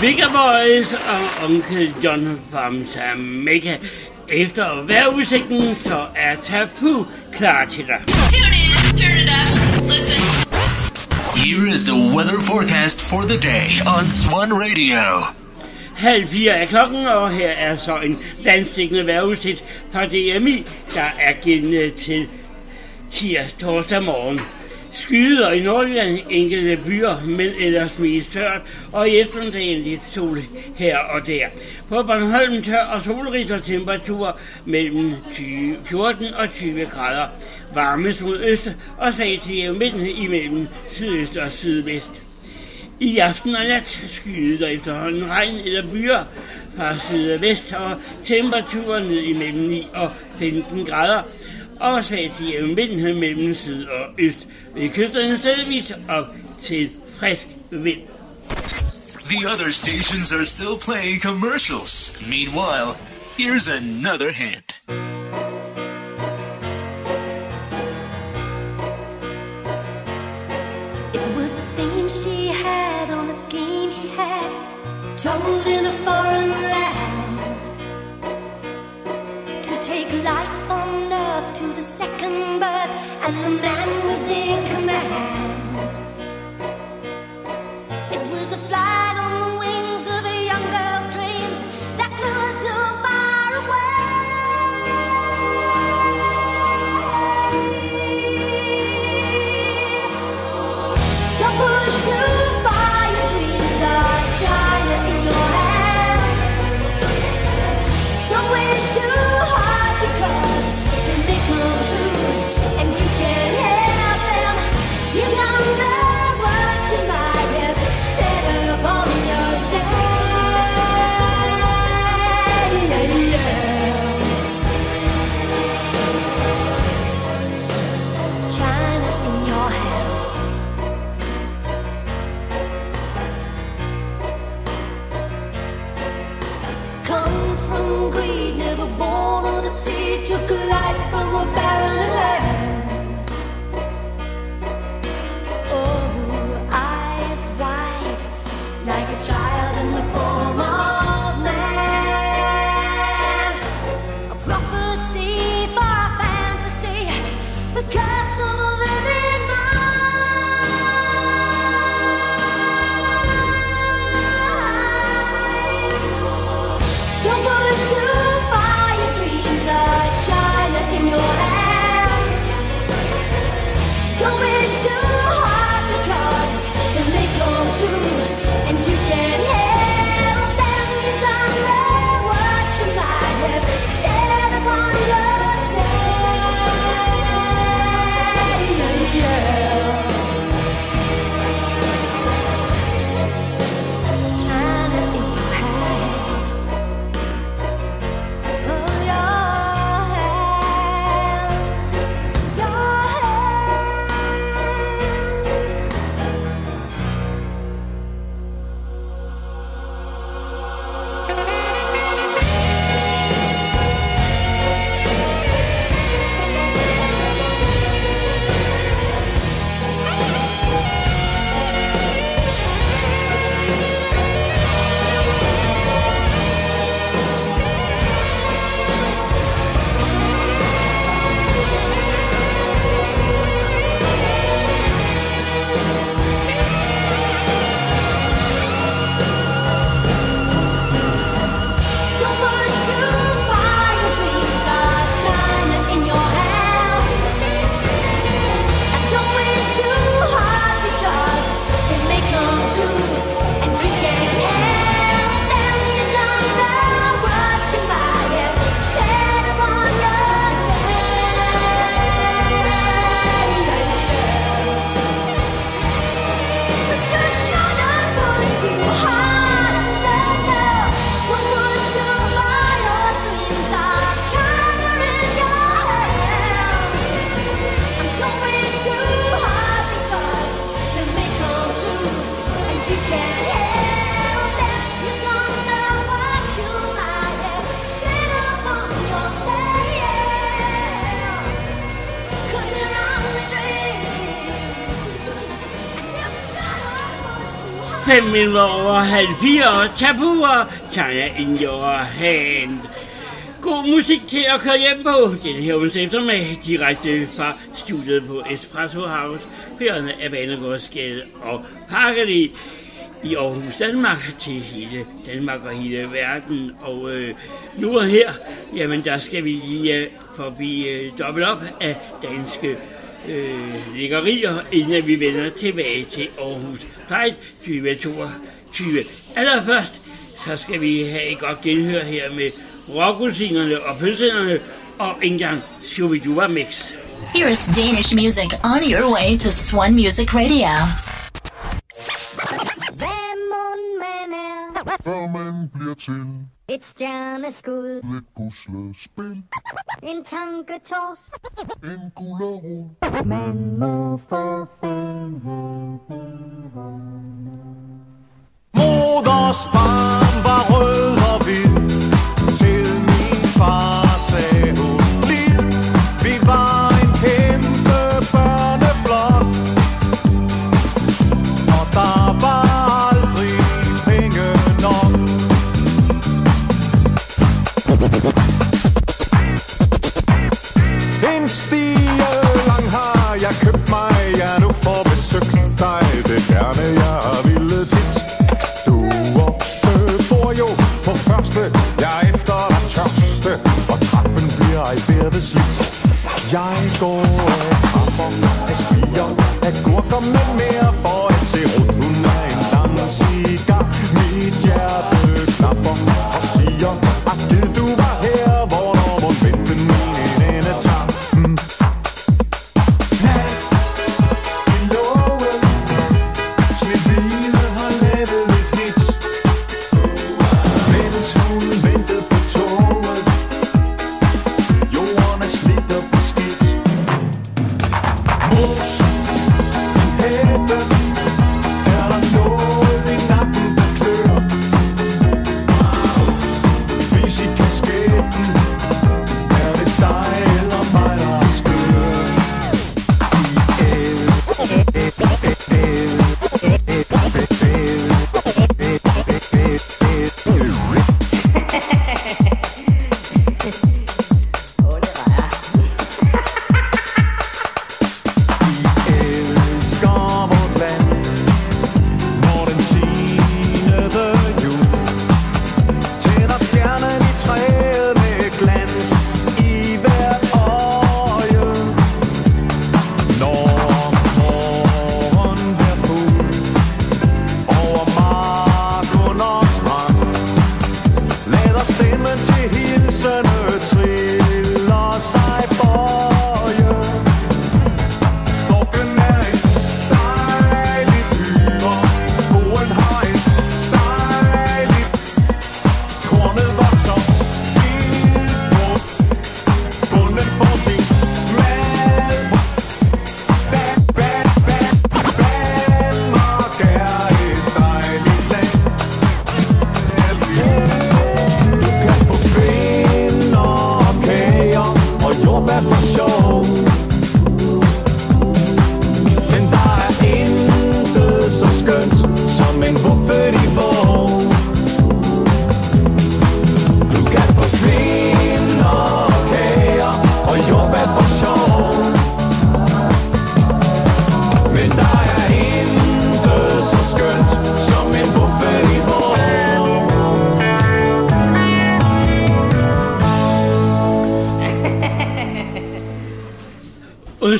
Vigga Boys og onkel John fra Jamaica. Efter vejrudsigten, så er Tapu klar til dig. Tune in, turn it up, listen. Here is the weather forecast for the day on Swan Radio. Halv fire er klokken, og her er så en landstækkende vejrudsigt fra DMI, der er gældende til tirsdag torsdag morgen. Skyder i Nordjylland enkelte byer, men ellers mest tørt, og i eftermiddagen lidt sol her og der. På Bornholm tør og solrigt og temperatur mellem 20, 14 og 20 grader. Varmest mod øst og svag til midten imellem sydøst og sydvest. I aften og nat skyder der efterhånden regn eller byer fra sydvest og og temperaturen ned imellem 9 og 15 grader, og svag til jævnvind mellem syd og øst. Ved kysterne stedvis op til frisk vind. The other stations are still playing commercials. Meanwhile, here's another hint. It was a theme she had on a scheme he had, told in a foreign and the man min minutter over halv fire, China in your hand. God musik til at køre hjem på den her onsdag eftermiddag, direkte fra studiet på Espresso House, hørende af Banegårdsgade og Parkeri i Aarhus, Danmark, til hele Danmark og hele verden. Og øh, nu og her, jamen der skal vi lige øh, forbi øh, dobbelt op af danske øh, lækkerier, inden vi vender tilbage til Aarhus Pride 2022. Allerførst, så skal vi have et godt genhør her med rockmusikerne og pølserne, og en gang Shubidua Mix. Here is Danish music on your way to Swan Music Radio. Er? Før man bliver til Et stjerneskud, et puslespil, en tanketors. en gullerod. Man må få Vores barn var rød og hvid. Til min far sagde hun Lid Vi var en kæmpe børneflok. Og der var aldrig penge nok. En stige lang har jeg købt mig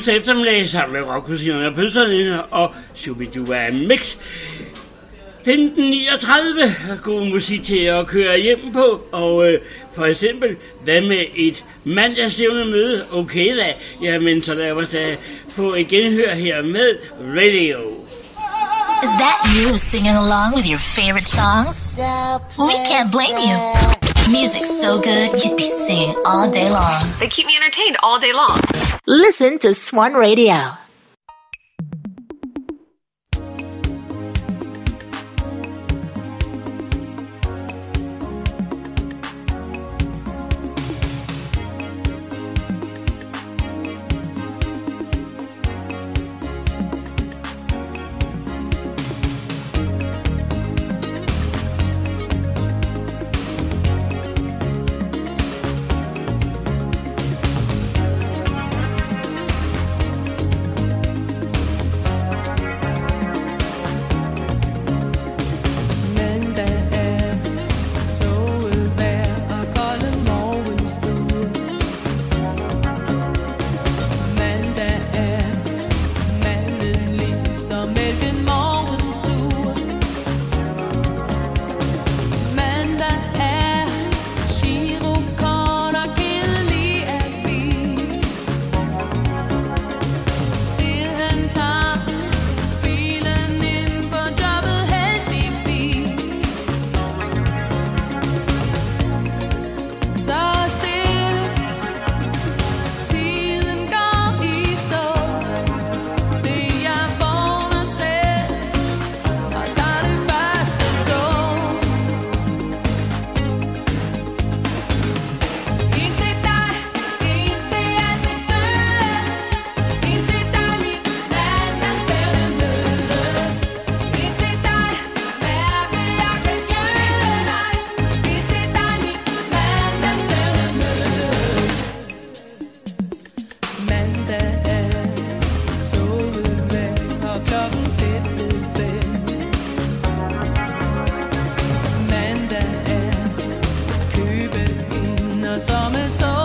Onsdag eftermiddag sammen med rockmusikerne og pølserne og Shubidua Mix. 15.39 god musik til at køre hjem på, og øh, for eksempel, hvad med et mandagsstævne møde? Okay da, jamen så lad os da på et genhør her med Radio. Is that you singing along with your favorite songs? We can't blame you. Music's so good, you'd be singing all day long. They keep me entertained all day long. Listen to Swan Radio. summertime.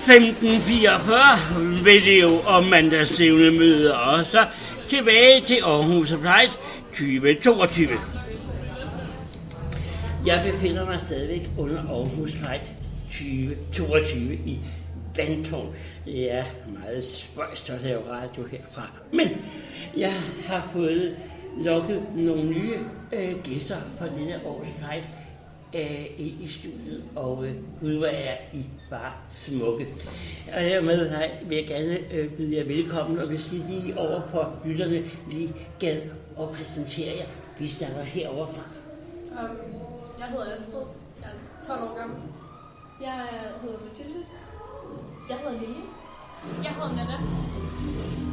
15.44 video om mandagsevne møder, og så tilbage til Aarhus Pride 2022. Jeg befinder mig stadigvæk under Aarhus Pride 2022 i Vandtårn. Det er meget spøjst at lave radio herfra. Men jeg har fået lukket nogle nye øh, gæster for dette års Pride øh, i studiet, og øh, gud, hvor er I bare smukke. Og dermed vil jeg gerne øh, byde jer velkommen, og vil sige lige over på lytterne lige gad og præsentere jer. Vi starter herovre fra. Um, øhm, jeg hedder Astrid. Jeg er 12 år gammel. Jeg hedder Mathilde. Jeg hedder Lille. Jeg hedder Nana.